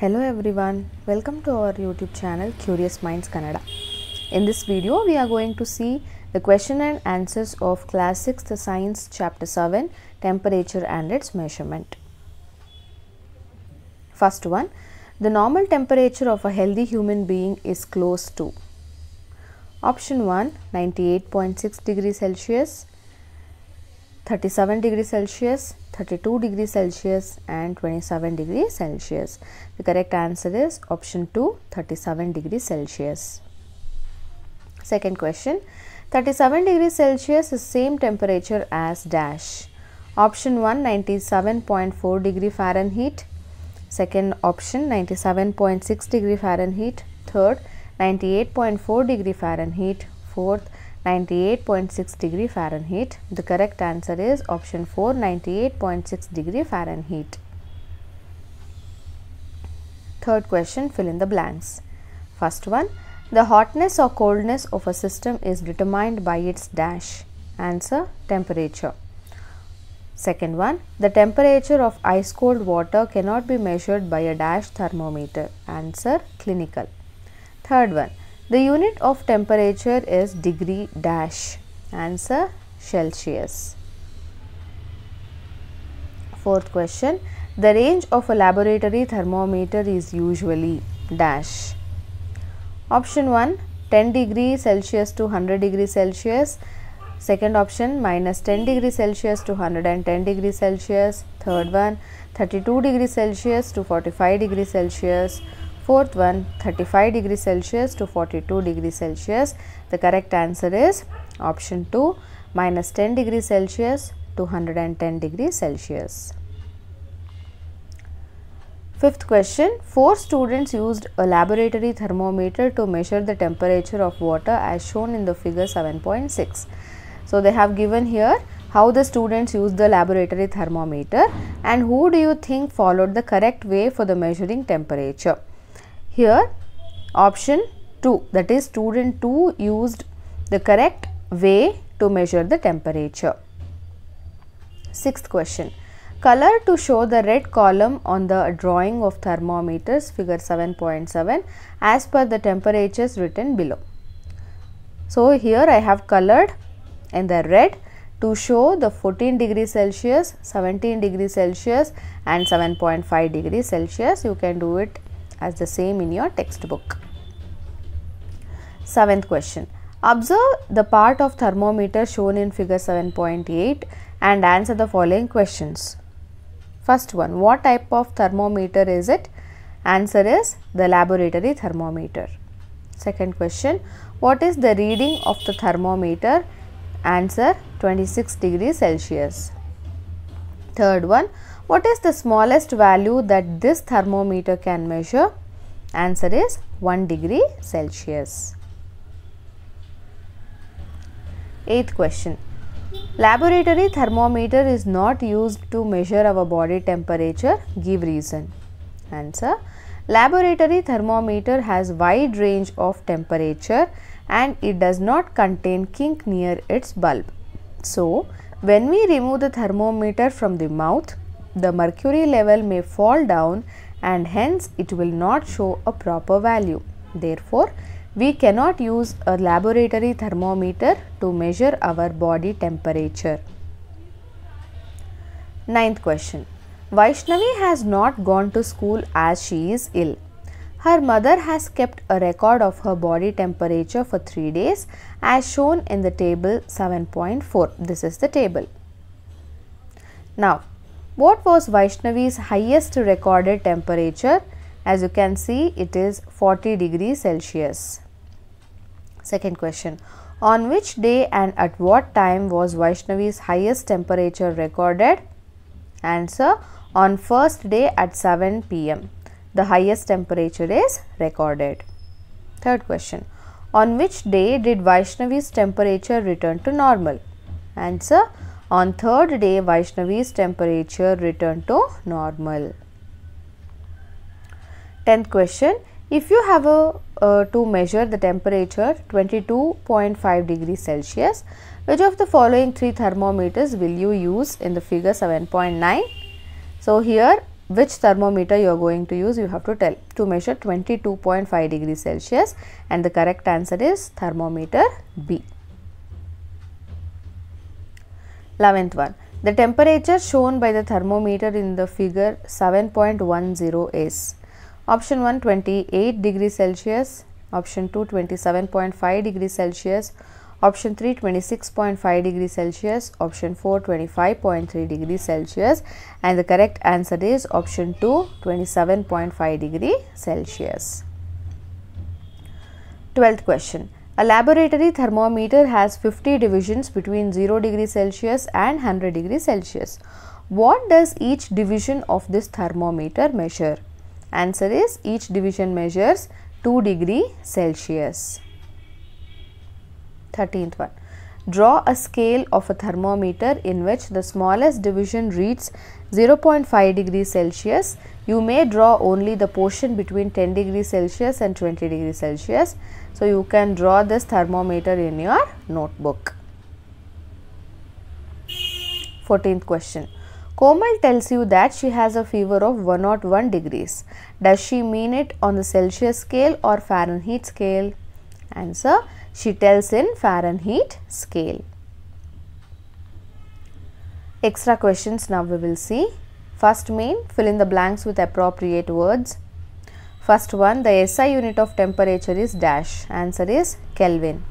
Hello everyone, welcome to our YouTube channel Curious Minds Kannada. In this video, we are going to see the question and answers of Class 6th Science Chapter 7 Temperature and its Measurement. First one, the normal temperature of a healthy human being is close to Option 1 98.6 degrees Celsius, 37 degree Celsius, 32 degree Celsius and 27 degree Celsius. The correct answer is option 2 37 degree Celsius. Second question 37 degree Celsius is same temperature as dash. Option 1 97.4 degree Fahrenheit. Second option 97.6 degree Fahrenheit. Third 98.4 degree Fahrenheit. Fourth 98.6 degree Fahrenheit. The correct answer is option 4 98.6 degree Fahrenheit. Third question fill in the blanks. First one the hotness or coldness of a system is determined by its dash. Answer temperature. Second one the temperature of ice cold water cannot be measured by a dash thermometer. Answer clinical. Third one the unit of temperature is degree dash. Answer Celsius. Fourth question. The range of a laboratory thermometer is usually dash. Option 1 10 degree Celsius to 100 degree Celsius. Second option minus 10 degree Celsius to 110 degree Celsius. Third one 32 degree Celsius to 45 degree Celsius. Fourth one 35 degree Celsius to 42 degree Celsius. The correct answer is option 2 minus 10 degree Celsius to 110 degree Celsius. Fifth question Four students used a laboratory thermometer to measure the temperature of water as shown in the figure 7.6. So, they have given here how the students used the laboratory thermometer and who do you think followed the correct way for the measuring temperature. Here option 2 that is student 2 used the correct way to measure the temperature. Sixth question color to show the red column on the drawing of thermometers figure 7.7 as per the temperatures written below. So, here I have colored in the red to show the 14 degree Celsius, 17 degree Celsius and 7.5 degree Celsius. You can do it as the same in your textbook. Seventh question. Observe the part of thermometer shown in figure 7.8 and answer the following questions. First one, what type of thermometer is it? Answer is the laboratory thermometer. Second question, what is the reading of the thermometer? Answer 26 degrees Celsius. Third one, what is the smallest value that this thermometer can measure? Answer is 1 degree Celsius. Eighth question. Laboratory thermometer is not used to measure our body temperature. Give reason. Answer. Laboratory thermometer has wide range of temperature and it does not contain kink near its bulb. So, when we remove the thermometer from the mouth, the mercury level may fall down and hence it will not show a proper value. Therefore, we cannot use a laboratory thermometer to measure our body temperature. Ninth question. Vaishnavi has not gone to school as she is ill. Her mother has kept a record of her body temperature for 3 days as shown in the table 7.4. This is the table. Now, what was Vaishnavi's highest recorded temperature? As you can see, it is 40 degrees Celsius. Second question. On which day and at what time was Vaishnavi's highest temperature recorded? Answer. On first day at 7 pm. The highest temperature is recorded. Third question. On which day did Vaishnavi's temperature return to normal? Answer. On third day, Vaishnavi's temperature returned to normal. Tenth question. If you have a uh, to measure the temperature 22.5 degrees Celsius, which of the following three thermometers will you use in the figure 7.9? So, here which thermometer you are going to use you have to tell to measure 22.5 degrees Celsius and the correct answer is thermometer B. 11th one the temperature shown by the thermometer in the figure 7.10 is option 1 28 degrees Celsius option 2 27.5 degrees Celsius option 3 26.5 degrees Celsius, option 4 25.3 degrees Celsius and the correct answer is option 2 27.5 degree Celsius. 12th question. A laboratory thermometer has 50 divisions between 0 degree Celsius and 100 degree Celsius. What does each division of this thermometer measure? Answer is each division measures 2 degree Celsius. 13th one. Draw a scale of a thermometer in which the smallest division reads 0.5 degrees Celsius. You may draw only the portion between 10 degrees Celsius and 20 degrees Celsius. So, you can draw this thermometer in your notebook. 14th question. Komal tells you that she has a fever of 101 degrees. Does she mean it on the Celsius scale or Fahrenheit scale? Answer she tells in Fahrenheit scale. Extra questions now we will see. First main, fill in the blanks with appropriate words. First one, the SI unit of temperature is dash. Answer is Kelvin.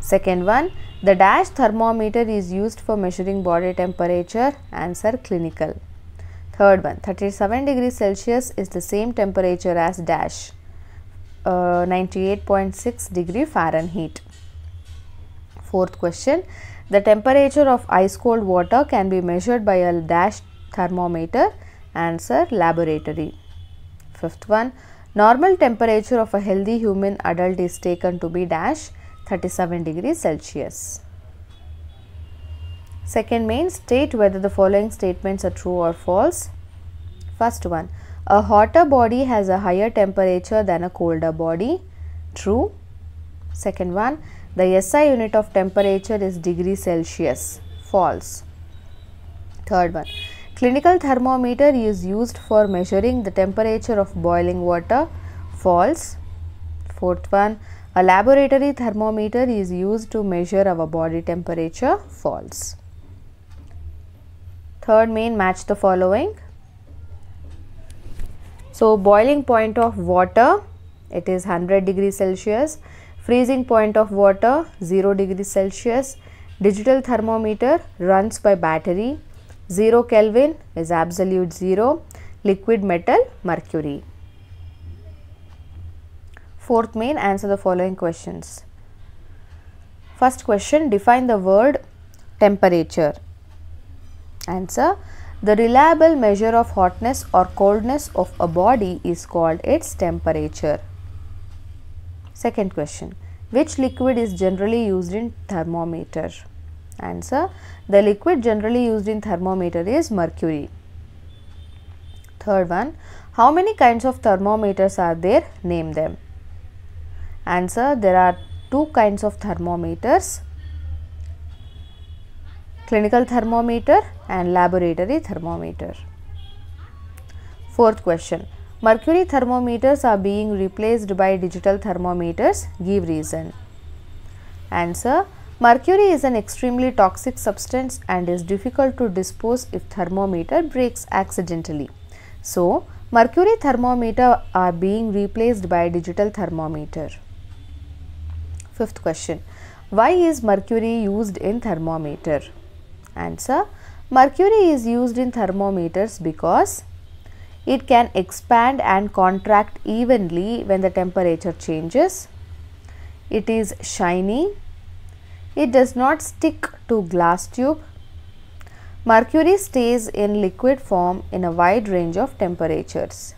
Second one, the dash thermometer is used for measuring body temperature. Answer clinical. Third one, 37 degrees Celsius is the same temperature as dash. Uh, 98.6 degree Fahrenheit. Fourth question, the temperature of ice cold water can be measured by a dash thermometer. Answer laboratory. Fifth one, normal temperature of a healthy human adult is taken to be dash 37 degrees Celsius. Second main, state whether the following statements are true or false. First one, a hotter body has a higher temperature than a colder body. True. Second one, the SI unit of temperature is degree Celsius. False. Third one, clinical thermometer is used for measuring the temperature of boiling water. False. Fourth one, a laboratory thermometer is used to measure our body temperature. False. Third main match the following. So, boiling point of water it is 100 degrees Celsius, freezing point of water 0 degrees Celsius, digital thermometer runs by battery, 0 Kelvin is absolute 0, liquid metal mercury. Fourth main answer the following questions. First question define the word temperature. Answer the reliable measure of hotness or coldness of a body is called its temperature. Second question. Which liquid is generally used in thermometer? Answer. The liquid generally used in thermometer is mercury. Third one. How many kinds of thermometers are there? Name them. Answer. There are two kinds of thermometers clinical thermometer and laboratory thermometer. Fourth question. Mercury thermometers are being replaced by digital thermometers. Give reason. Answer. Mercury is an extremely toxic substance and is difficult to dispose if thermometer breaks accidentally. So, mercury thermometer are being replaced by digital thermometer. Fifth question. Why is mercury used in thermometer? Answer Mercury is used in thermometers because it can expand and contract evenly when the temperature changes. It is shiny. It does not stick to glass tube. Mercury stays in liquid form in a wide range of temperatures.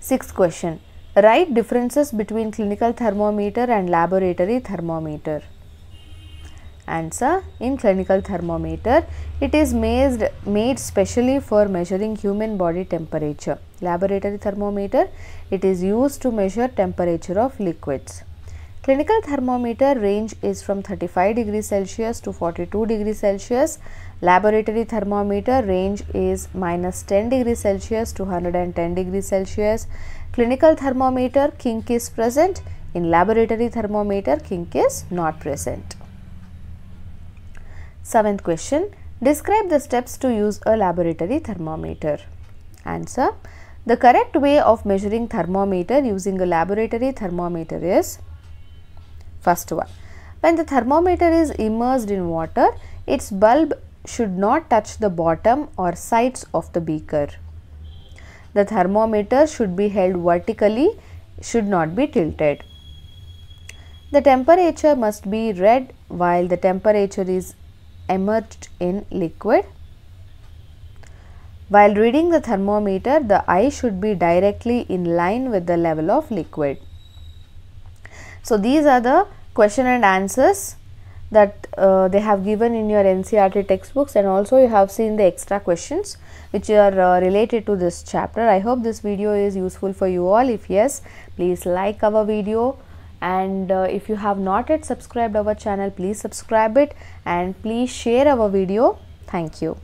Sixth question. Write differences between clinical thermometer and laboratory thermometer. Answer In clinical thermometer, it is made, made specially for measuring human body temperature. Laboratory thermometer, it is used to measure temperature of liquids. Clinical thermometer range is from 35 degrees Celsius to 42 degrees Celsius. Laboratory thermometer range is minus 10 degrees Celsius to 110 degrees Celsius. Clinical thermometer kink is present. In laboratory thermometer kink is not present. Seventh question. Describe the steps to use a laboratory thermometer. Answer. The correct way of measuring thermometer using a laboratory thermometer is First one. When the thermometer is immersed in water, its bulb should not touch the bottom or sides of the beaker. The thermometer should be held vertically, should not be tilted. The temperature must be read while the temperature is immersed in liquid. While reading the thermometer, the eye should be directly in line with the level of liquid. So, these are the question and answers that uh, they have given in your NCERT textbooks and also you have seen the extra questions which are uh, related to this chapter. I hope this video is useful for you all. If yes, please like our video and uh, if you have not yet subscribed our channel, please subscribe it and please share our video. Thank you.